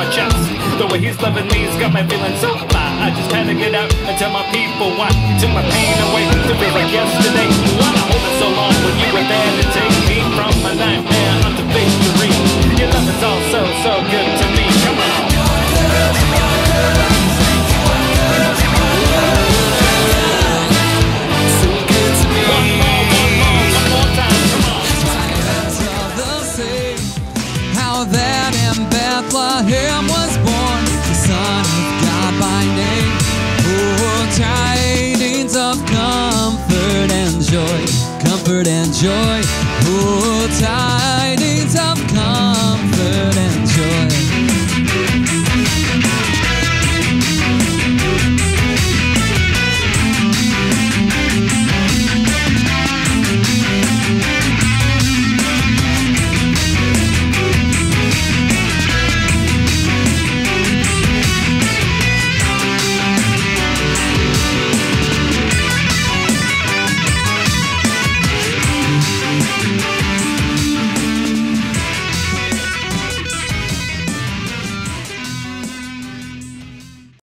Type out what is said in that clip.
my chest. The way he's loving me's got my feeling so high. I just had to get out and tell my people why. Took my pain away to be like yesterday. How that in Bethlehem was born the Son of God by name. Oh, tidings of comfort and joy, comfort and joy. Oh,